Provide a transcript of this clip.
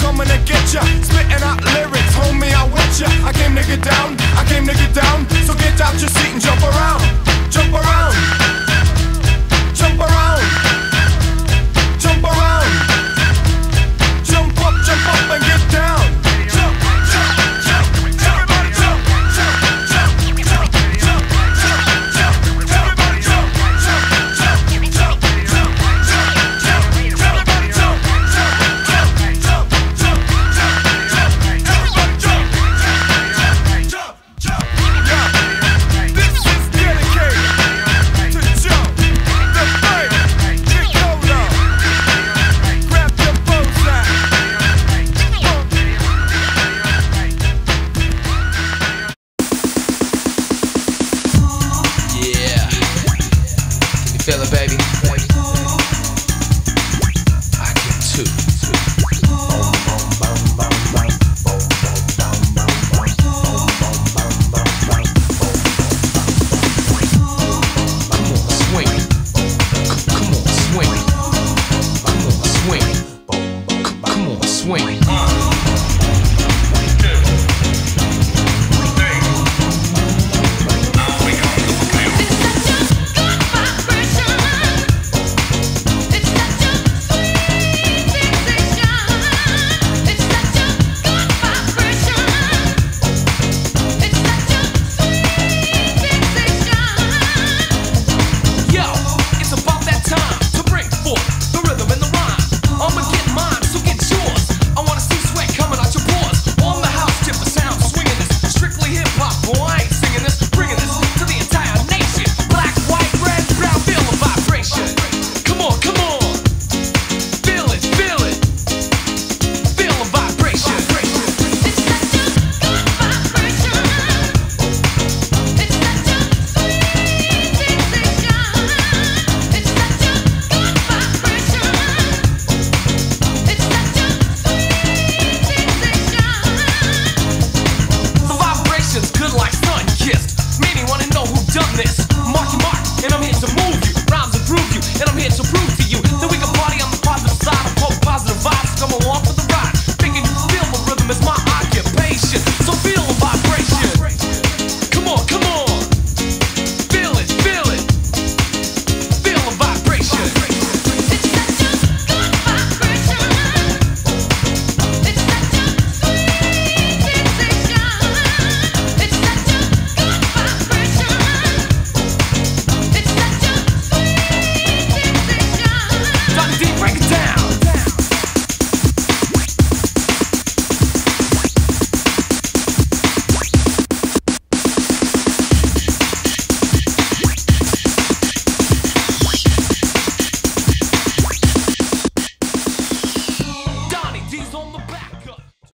coming to get ya. Spitting out lyrics, homie, I with ya. I came to get down, I came to get down. So get out your seat and jump around, jump around. Taylor, baby.